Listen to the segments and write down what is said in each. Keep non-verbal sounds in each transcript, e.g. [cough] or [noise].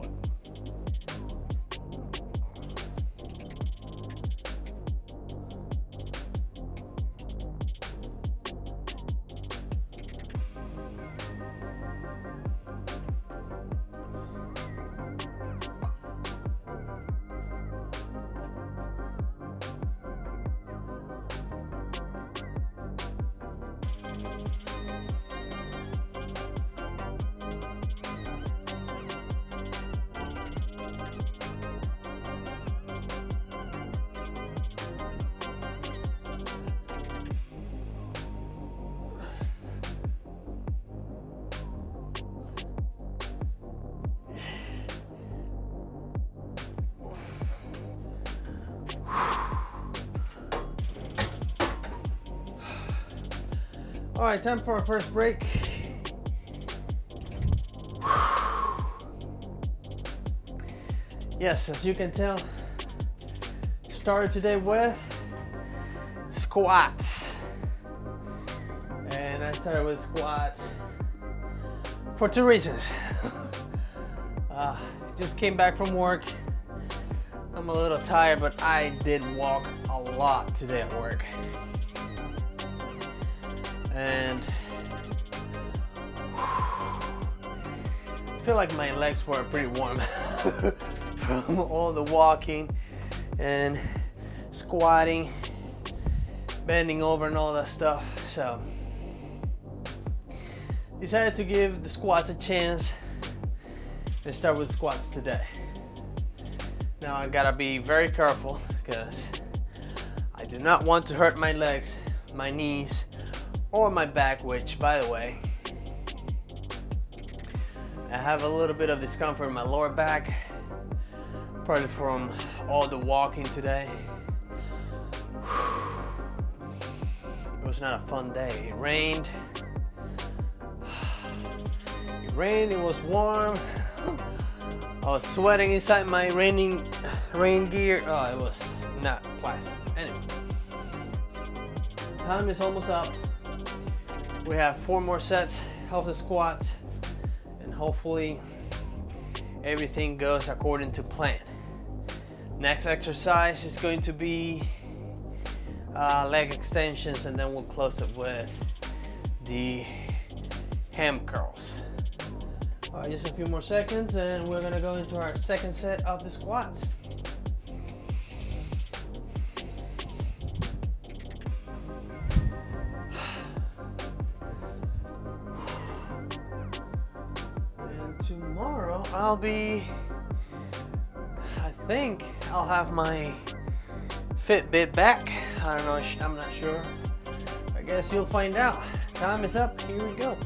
it. Right, time for our first break. Yes, as you can tell, started today with squats. And I started with squats for two reasons. [laughs] Uh, just came back from work. I'm a little tired, but I did walk a lot today at work and I feel like my legs were pretty warm [laughs] from all the walking and squatting, bending over and all that stuff. So decided to give the squats a chance and start with squats today. Now I gotta be very careful because I do not want to hurt my legs, my knees, or my back, which by the way, I have a little bit of discomfort in my lower back, probably from all the walking today. It was not a fun day. It rained. It rained, it was warm. I was sweating inside my raining rain gear. Oh, it was not pleasant. Anyway, time is almost up. We have four more sets of the squats and hopefully everything goes according to plan. Next exercise is going to be uh, leg extensions and then we'll close it with the ham curls. All right, just a few more seconds and we're gonna go into our second set of the squats. I'll be, I think I'll have my Fitbit back. I don't know, I'm not sure. I guess you'll find out. Time is up, here we go.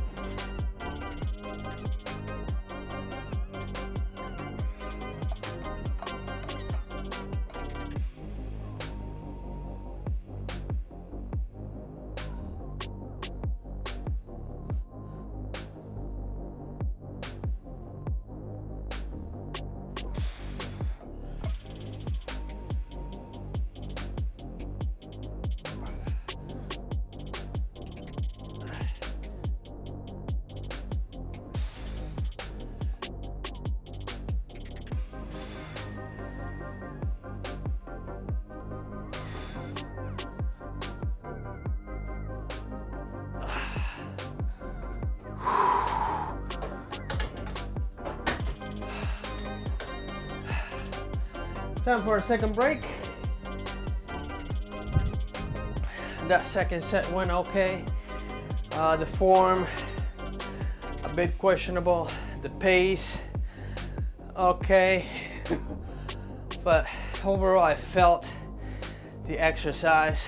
Time for a second break. That second set went okay. Uh, the form, a bit questionable. The pace, okay. [laughs] but overall, I felt the exercise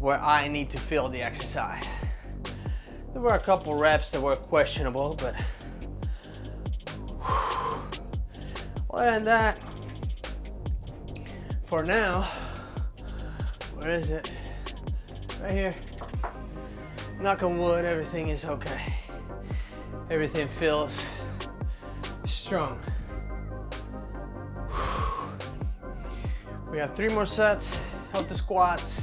where I need to feel the exercise. There were a couple reps that were questionable, but [sighs] other than that, for now, where is it? Right here. Knock on wood, everything is okay. Everything feels strong. We have three more sets, help the squats.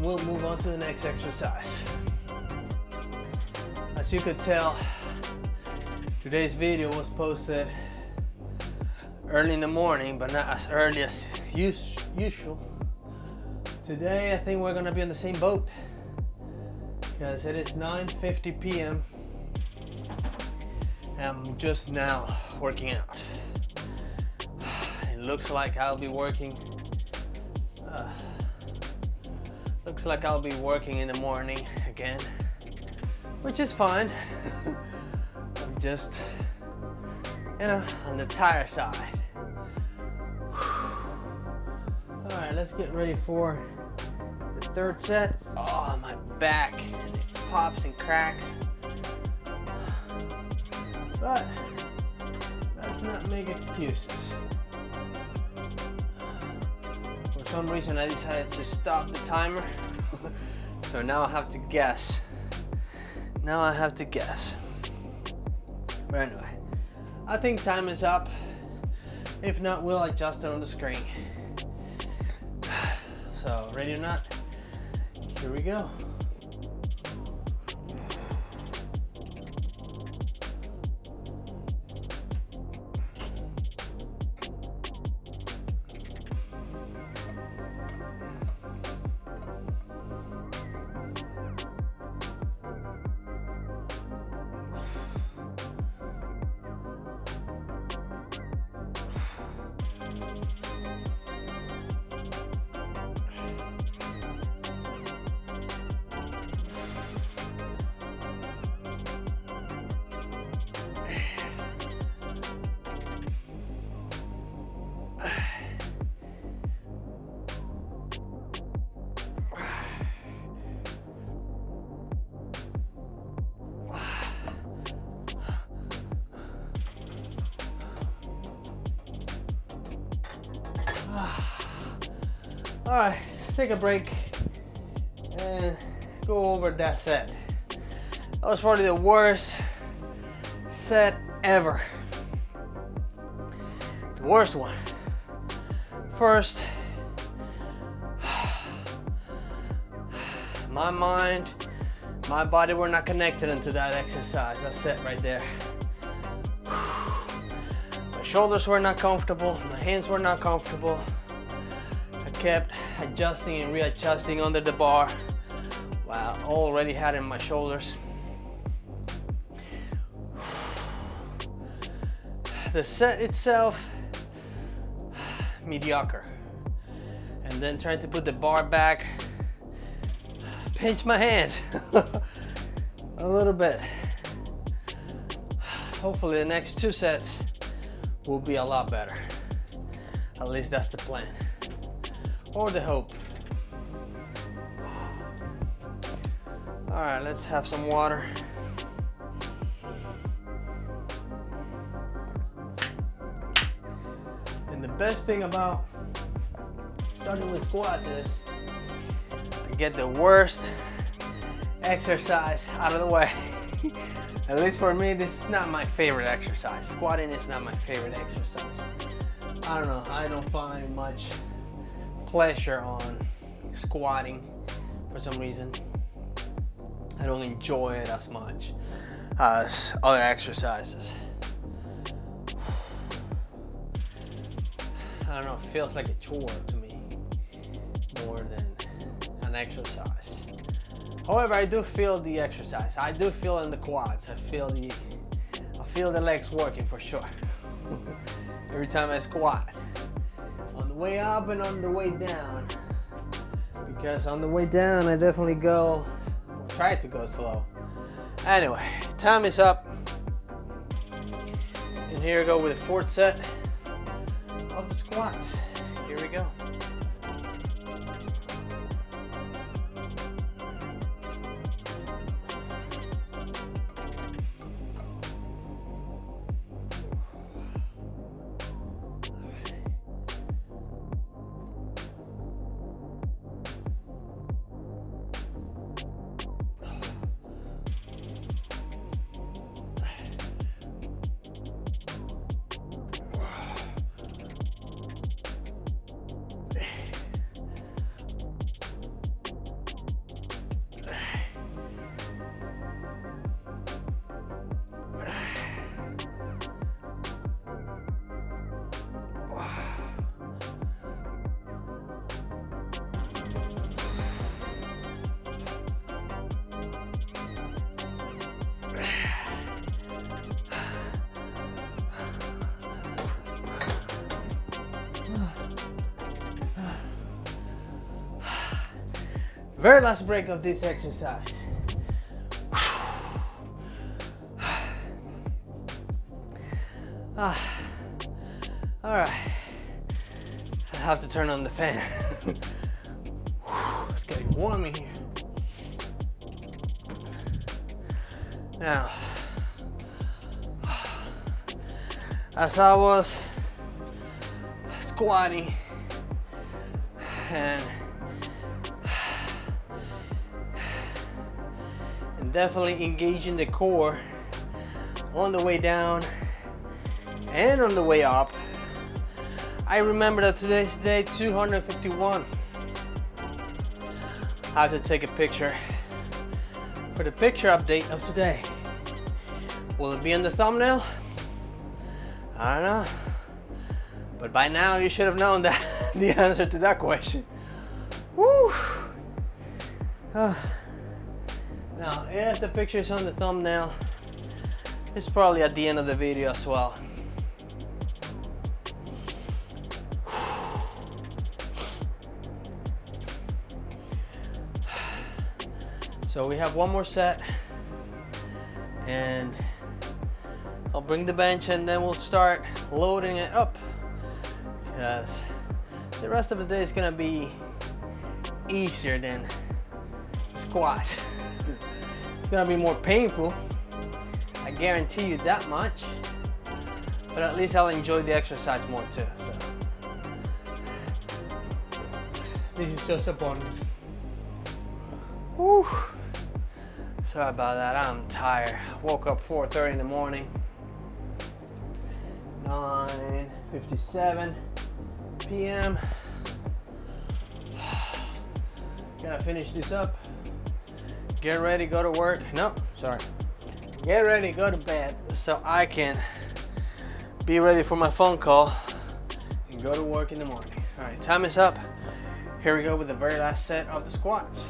we'll move on to the next exercise. As you could tell, today's video was posted early in the morning, but not as early as usual. Today, I think we're gonna be on the same boat because it is 9.50 p.m. I'm just now working out. It looks like I'll be working uh, Looks like I'll be working in the morning again, which is fine. I'm just, you know, on the tire side. All right, let's get ready for the third set. Oh, my back, pops and cracks. But let's not make excuses. For some reason I decided to stop the timer. [laughs] so now I have to guess. Now I have to guess. But anyway, I think time is up. If not, we'll adjust it on the screen. [sighs] So, ready or not? Here we go. Ah. All right, let's take a break and go over that set. That was probably the worst set ever. The worst one. First, [sighs] my mind, my body were not connected into that exercise, that set right there. Shoulders were not comfortable, my hands were not comfortable I kept adjusting and readjusting under the bar while I already had in my shoulders. The set itself, mediocre. And then trying to put the bar back, pinch my hand [laughs] a little bit. Hopefully the next two sets will be a lot better. At least that's the plan or the hope. All right, let's have some water. And the best thing about starting with squats is I get the worst exercise out of the way. At least for me, this is not my favorite exercise. Squatting is not my favorite exercise. I don't know, I don't find much pleasure on squatting for some reason. I don't enjoy it as much as other exercises. I don't know, it feels like a chore to me more than an exercise. However, I do feel the exercise. I do feel in the quads. I feel the I feel the legs working for sure. [laughs] Every time I squat On the way up and on the way down. Because on the way down, I definitely go, try to go slow. Anyway, time is up. And here we go with the fourth set of the squats. Here we go. Very last break of this exercise. [sighs] ah. All right. I have to turn on the fan. [laughs] it's getting warm in here. Now, [sighs] as I was [sighs] squatting and definitely engaging the core on the way down and on the way up. I remember that today's day 251. I have to take a picture for the picture update of today. Will it be in the thumbnail? I don't know. But by now you should have known that [laughs] the answer to that question. Woo! Now, if the picture is on the thumbnail, it's probably at the end of the video as well. [sighs] So we have one more set and I'll bring the bench and then we'll start loading it up because the rest of the day is gonna be easier than squat. It's gonna be more painful. I guarantee you that much. But at least I'll enjoy the exercise more too. So this is just a bonus. Whew. Sorry about that, I'm tired. Woke up 4.30 in the morning. 9.57 p.m. [sighs] Gotta finish this up. Get ready, go to work. No, sorry. Get ready, go to bed so I can be ready for my phone call and go to work in the morning. All right, time is up. Here we go with the very last set of the squats.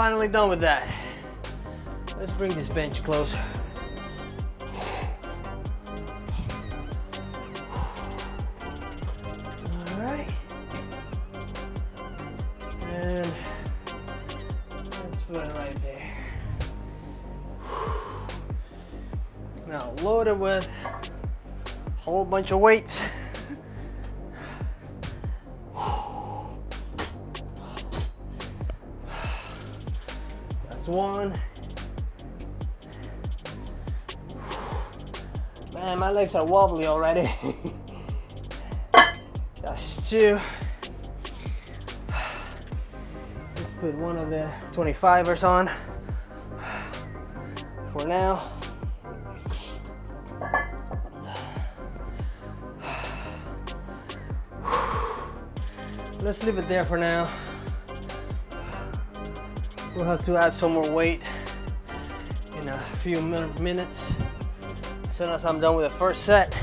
Finally done with that. Let's bring this bench closer. All right. And let's right there. Now load it with a whole bunch of weights. Legs are wobbly already. [laughs] That's two. Let's put one of the 25ers on for now. Let's leave it there for now. We'll have to add some more weight in a few minutes. As soon as I'm done with the first set,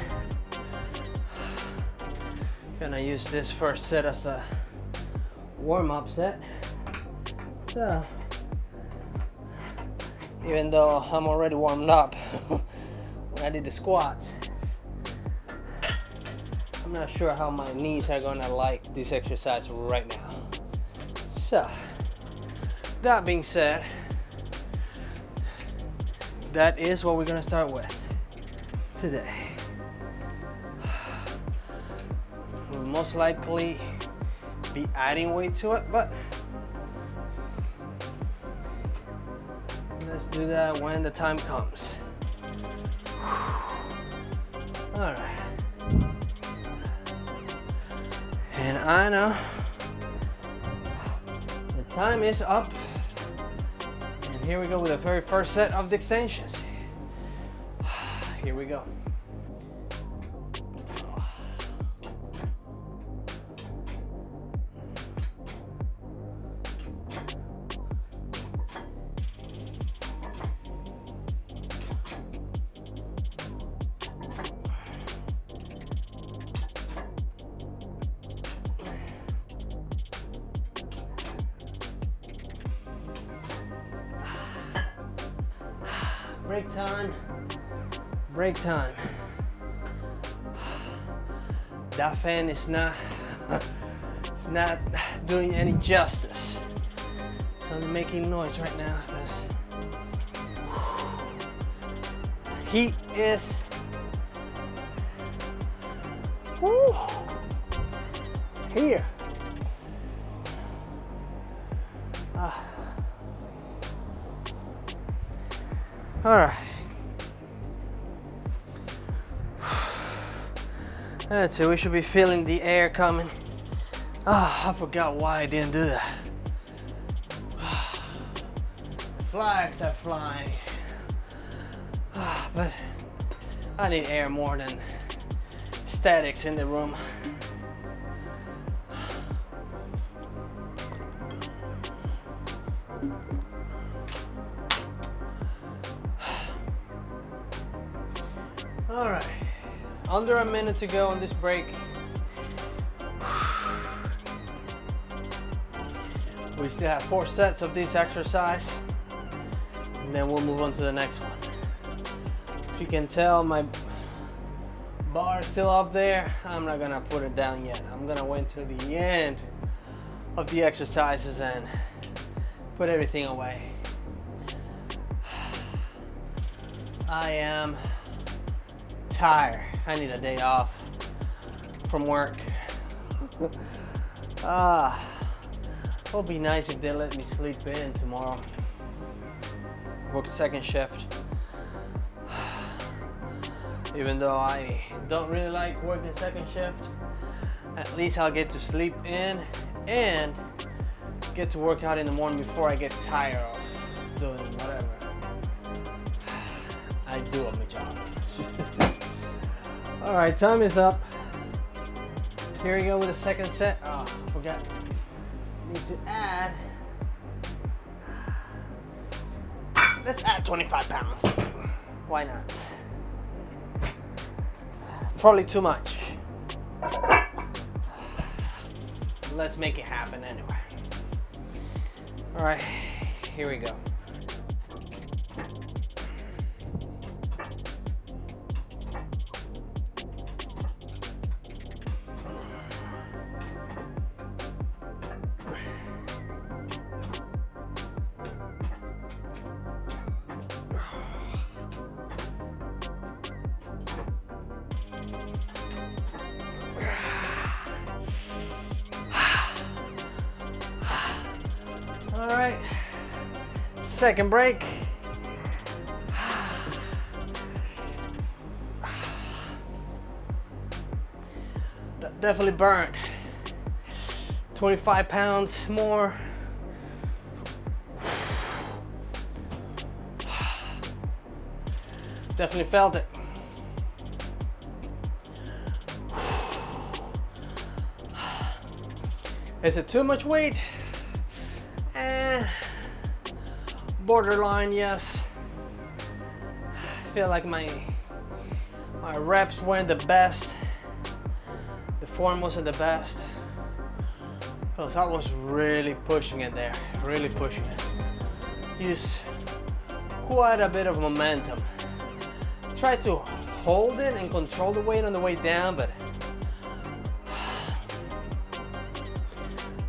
gonna use this first set as a warm-up set. So, even though I'm already warmed up [laughs] when I did the squats, I'm not sure how my knees are gonna like this exercise right now. So, that being said, that is what we're gonna start with today. We'll most likely be adding weight to it, but Let's do that when the time comes. All right. And I know the time is up. And here we go with the very first set of the extensions. Here we go. Break time. That fan is not it's not doing any justice. So I'm making noise right now because heat is woo, here. That's it. We should be feeling the air coming. Ah, oh, I forgot why I didn't do that. [sighs] Flags are flying. Ah, but I need air more than statics in the room. Under a minute to go on this break. We still have four sets of this exercise, and then we'll move on to the next one. If you can tell, my bar is still up there. I'm not gonna put it down yet. I'm gonna wait till the end of the exercises and put everything away. [sighs] I am tired. I need a day off from work. [laughs] ah, it'll be nice if they let me sleep in tomorrow. Work second shift. [sighs] Even though I don't really like working second shift, at least I'll get to sleep in and get to work out in the morning before I get tired of doing whatever. [sighs] I do my job. [laughs] All right, time is up. Here we go with the second set. Oh, I forgot. Need to add. Let's add 25 pounds. Why not? Probably too much. Let's make it happen anyway. All right, here we go. Second break. [sighs] Definitely burned. 25 pounds more. [sighs] Definitely felt it. [sighs] Is it too much weight? Eh, borderline, yes. I feel like my my reps weren't the best. The form wasn't the best. Because I was really pushing it there, really pushing it. Use quite a bit of momentum. Try to hold it and control the weight on the way down, but [sighs]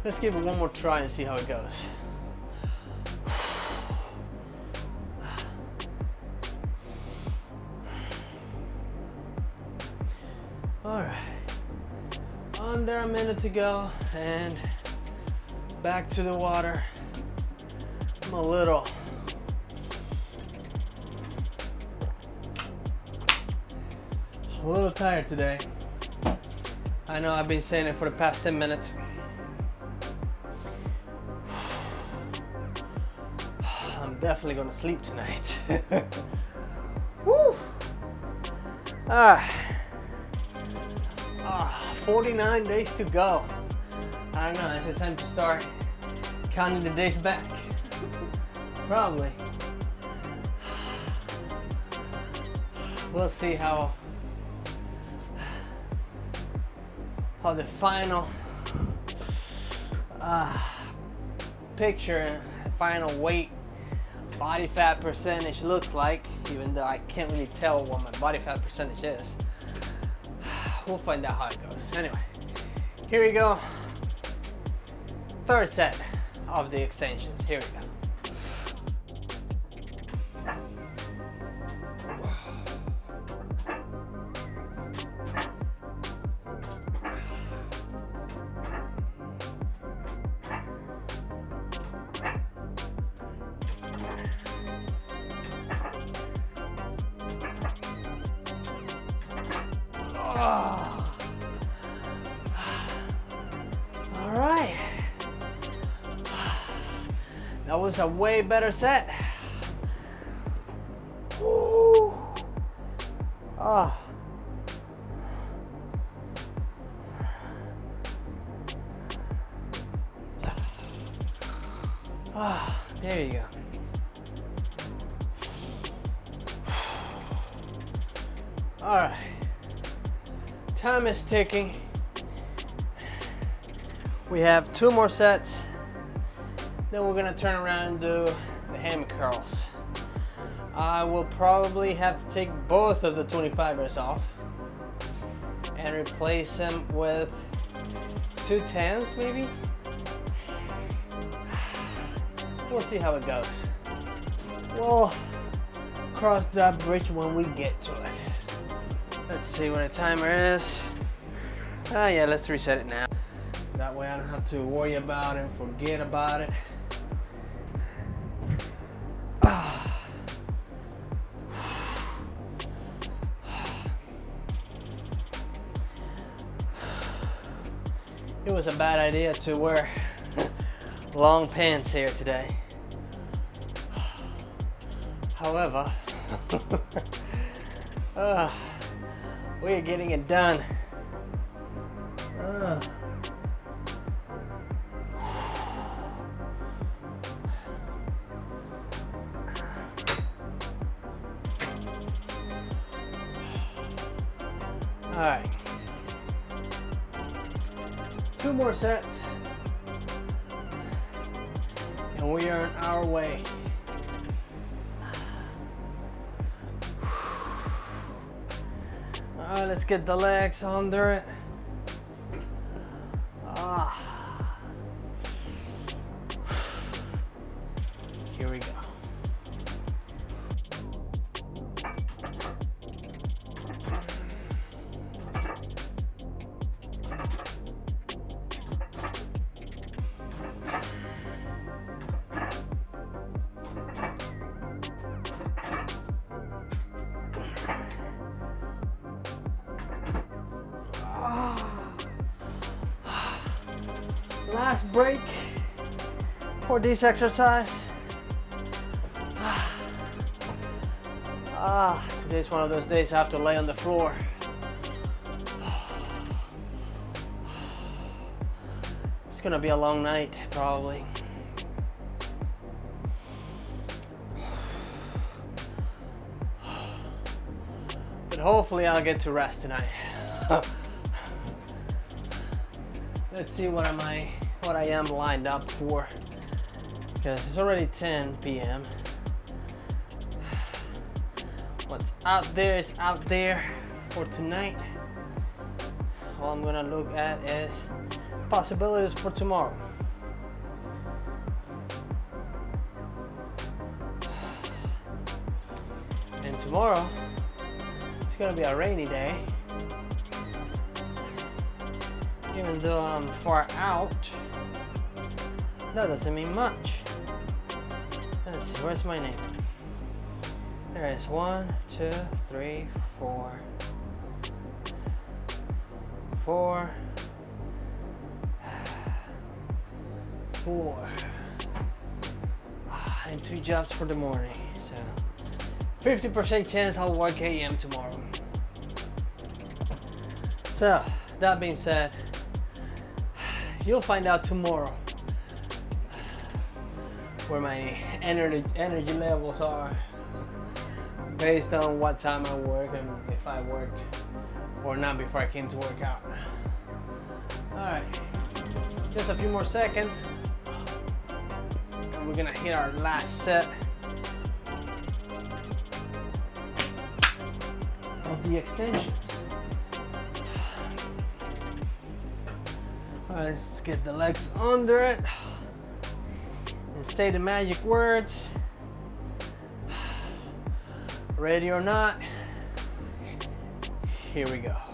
let's give it one more try and see how it goes. a minute to go and back to the water. I'm a little a little tired today. I know I've been saying it for the past 10 minutes. [sighs] I'm definitely gonna sleep tonight. [laughs] Woo! Alright ah, 49 days to go. I don't know, is it time to start counting the days back? [laughs] Probably. [sighs] We'll see how [sighs] how the final uh, picture, final weight, body fat percentage looks like, even though I can't really tell what my body fat percentage is. We'll find out how it goes. Anyway, here we go. Third set of the extensions. Here we go. That was a way better set. Oh. Ah, there you go. All right. Time is ticking. We have two more sets. Then we're gonna turn around and do the hammer curls. I will probably have to take both of the 25ers off and replace them with two tens maybe. We'll see how it goes. We'll cross that bridge when we get to it. Let's see what the timer is. Ah, yeah, let's reset it now. That way I don't have to worry about it, forget about it. It was a bad idea to wear long pants here today. However, [laughs] uh, we are getting it done. Uh. Sets. And we are on our way. All right, ah, let's get the legs under it. Last break for this exercise. [sighs] Ah, today's one of those days I have to lay on the floor. [sighs] It's gonna be a long night, probably. [sighs] But hopefully I'll get to rest tonight. [laughs] Let's see what am I what I am lined up for. Because it's already 10 p.m. What's out there is out there for tonight. All I'm gonna look at is possibilities for tomorrow. And tomorrow, it's gonna be a rainy day. Even though I'm far out, that doesn't mean much. Let's see, where's my name? There is one, two, three, four, four, [sighs] four, ah, and three jobs for the morning. So 50% chance I'll work AM tomorrow. So that being said, [sighs] you'll find out tomorrow where my energy energy levels are based on what time I work and if I worked or not before I came to work out. All right, just a few more seconds and we're gonna hit our last set of the extensions. All right, let's get the legs under it say the magic words. [sighs] Ready or not, here we go.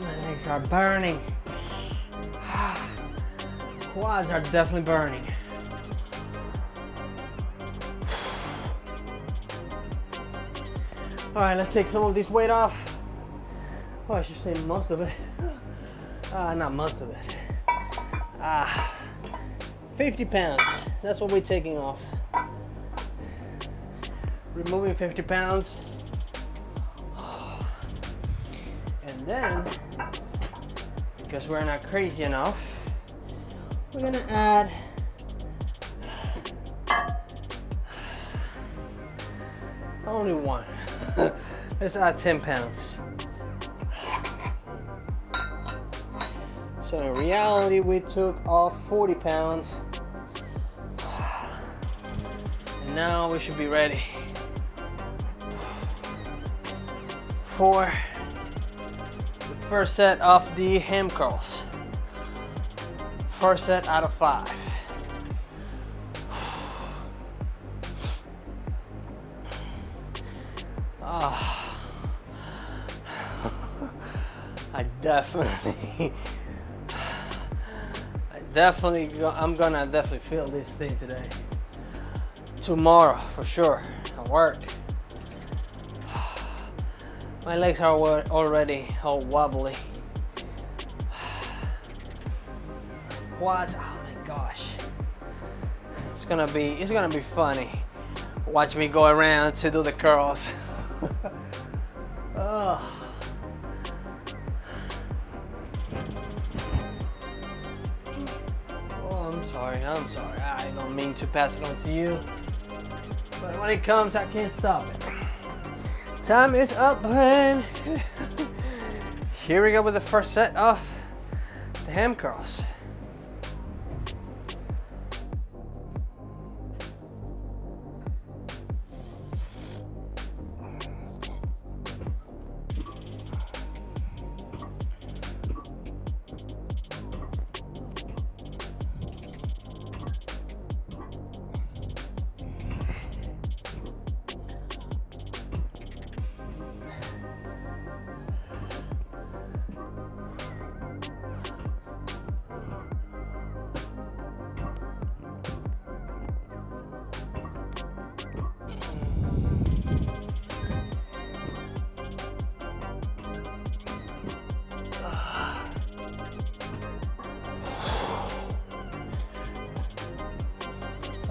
My legs are burning. [sighs] Quads are definitely burning. All right, let's take some of this weight off. Oh, I should say most of it. Uh, [sighs] not most of it. Uh, 50 pounds. That's what we're taking off. Removing 50 pounds. Because we're not crazy enough, we're gonna add only one. [laughs] Let's add 10 pounds. So in reality, we took off 40 pounds. And now we should be ready for First set of the ham curls. First set out of five. Oh. [sighs] I definitely, [laughs] I definitely, I'm gonna definitely feel this thing today. Tomorrow, for sure, at work. My legs are already all wobbly. [sighs] Quads, oh my gosh. It's gonna be, it's gonna be funny. Watch me go around to do the curls. [laughs] oh. oh, I'm sorry, I'm sorry. I don't mean to pass it on to you. But when it comes, I can't stop it. Time is up and [laughs] here we go with the first set of the ham curls.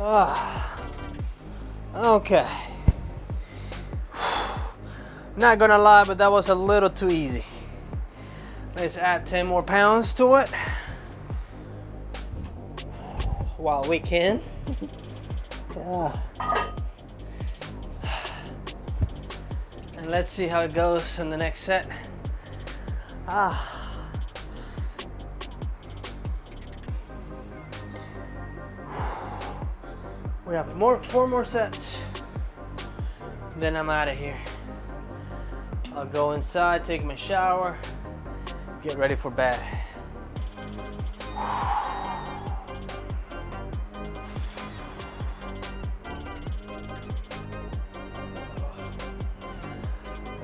Ah, okay. [sighs] Not gonna lie, but that was a little too easy. Let's add 10 more pounds to it while we can. Ah. And let's see how it goes in the next set. Ah. We have more four more sets. Then I'm out of here. I'll go inside, take my shower, get ready for bed. [sighs]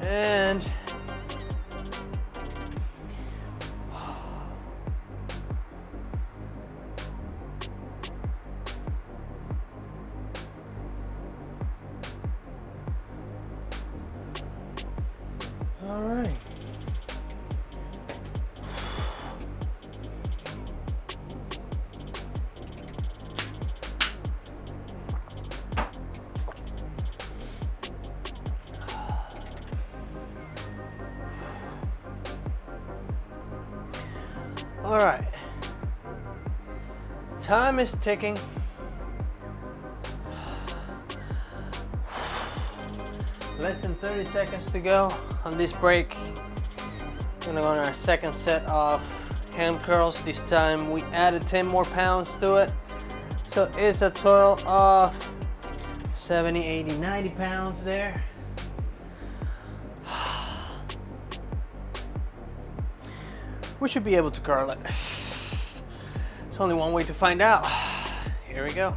And Time is ticking. Less than 30 seconds to go on this break. We're gonna go on our second set of ham curls. This time we added 10 more pounds to it. So it's a total of 70, 80, 90 pounds there. [sighs] We should be able to curl it. There's only one way to find out. [sighs] Here we go.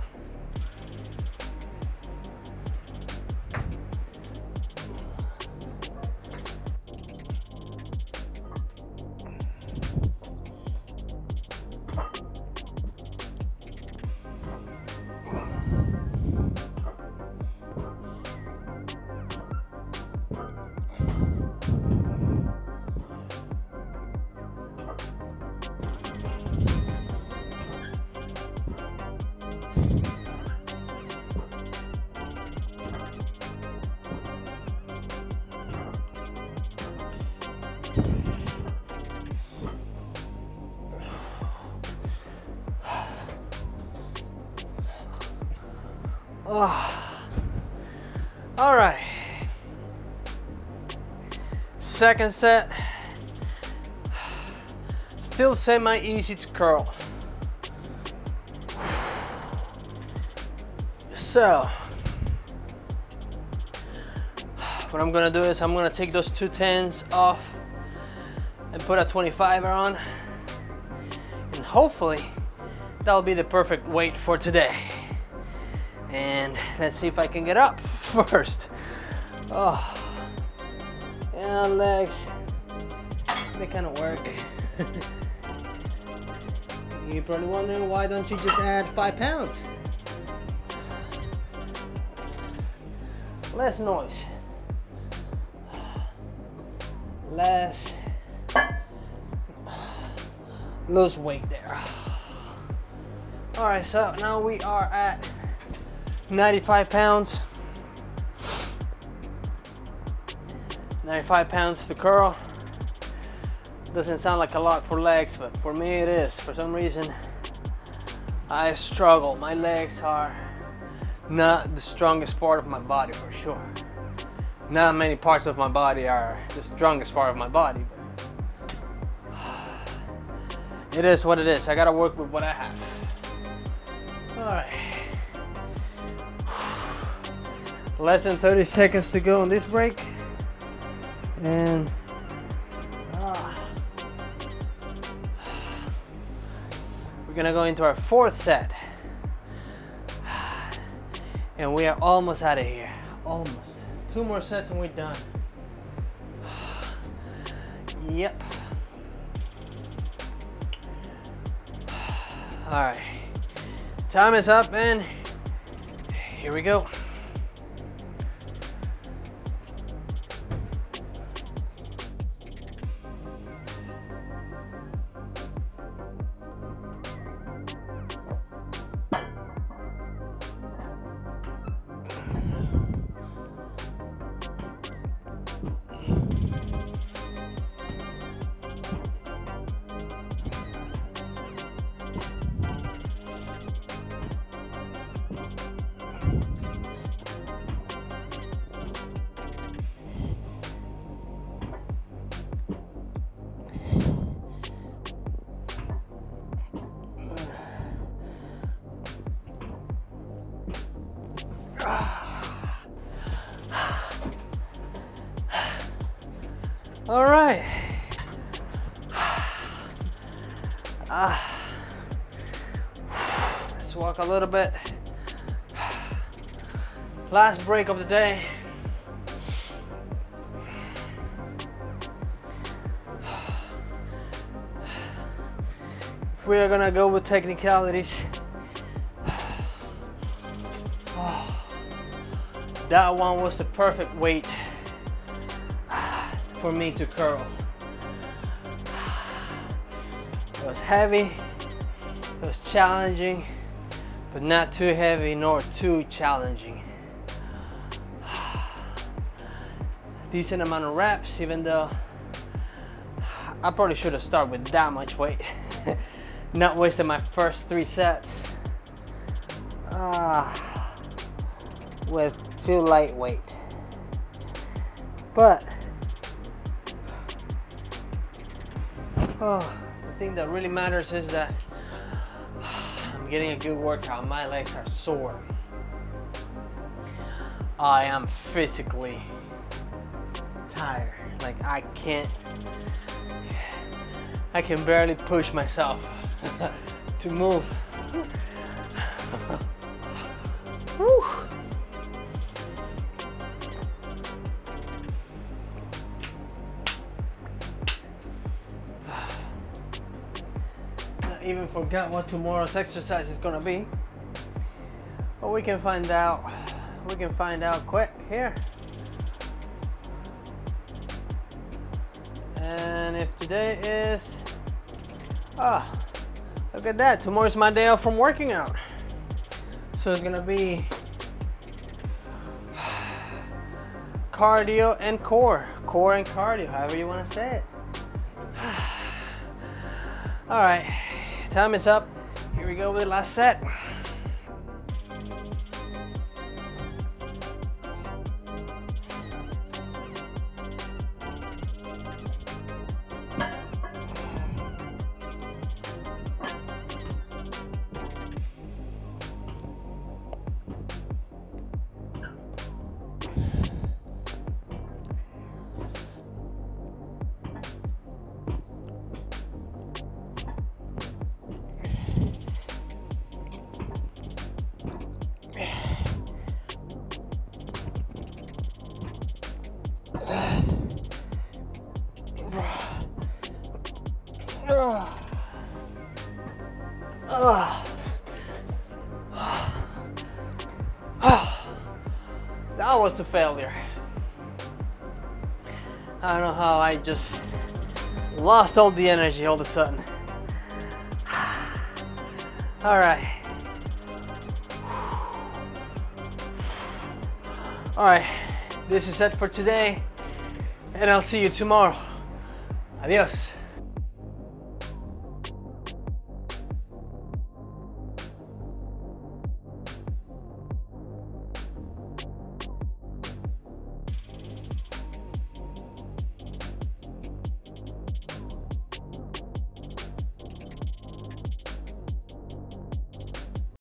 Second set. Still semi easy to curl. So, what I'm gonna do is I'm gonna take those two tens off and put a 25er on. And hopefully that'll be the perfect weight for today. And let's see if I can get up [laughs] first. Oh, yeah, legs, they kind of work. [laughs] You're probably wondering why don't you just add five pounds? Less noise. Less lose weight there. All right, so now we are at 95 pounds. 95 pounds to curl. Doesn't sound like a lot for legs, but for me it is. For some reason, I struggle. My legs are not the strongest part of my body for sure. Not many parts of my body are the strongest part of my body, [sighs] it is what it is. I gotta work with what I have. All right. [sighs] Less than 30 seconds to go on this break. And ah. we're gonna go into our fourth set. And we are almost out of here. Almost. Two more sets and we're done. Yep. All right. Time is up and here we go. All right. Ah. Let's walk a little bit. Last break of the day. If we are gonna go with technicalities, ah. that one was the perfect weight for me to curl. It was heavy, it was challenging, but not too heavy nor too challenging. [sighs] Decent amount of reps, even though I probably should have started with that much weight. [laughs] Not wasting my first three sets. Ah, with too lightweight. But oh, the thing that really matters is that I'm getting a good workout. My legs are sore. I am physically tired. Like I can't I can barely push myself [laughs] to move. [laughs] even forgot what tomorrow's exercise is gonna be. But we can find out. We can find out quick here. And if today is, ah, look at that. Tomorrow's my day off from working out. So it's gonna be [sighs] cardio and core. Core and cardio, however you wanna say it. [sighs] All right, time is up. Here we go with the last set. Was the failure. I don't know how I just lost all the energy all of a sudden. [sighs] All right. All right, this is it for today, and I'll see you tomorrow. Adios.